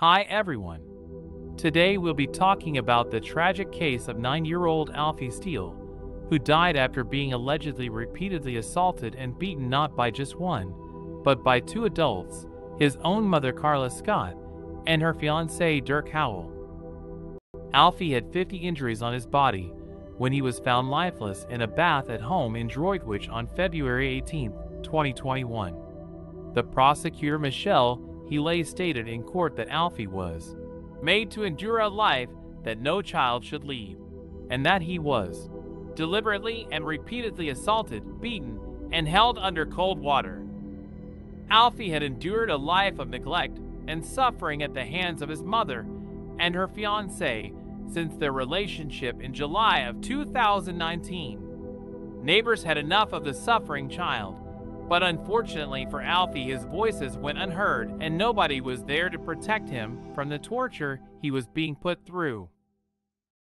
Hi everyone. Today we'll be talking about the tragic case of 9-year-old Alfie Steele, who died after being allegedly repeatedly assaulted and beaten not by just one, but by two adults, his own mother Carla Scott and her fiancé Dirk Howell. Alfie had 50 injuries on his body when he was found lifeless in a bath at home in Droitwich on February 18, 2021. The prosecutor Michelle Heeley stated in court that Alfie was made to endure a life that no child should lead, and that he was deliberately and repeatedly assaulted, beaten, and held under cold water. Alfie had endured a life of neglect and suffering at the hands of his mother and her fiancé since their relationship in July of 2019. Neighbors had enough of the suffering child, but unfortunately for Alfie, his voices went unheard and nobody was there to protect him from the torture he was being put through.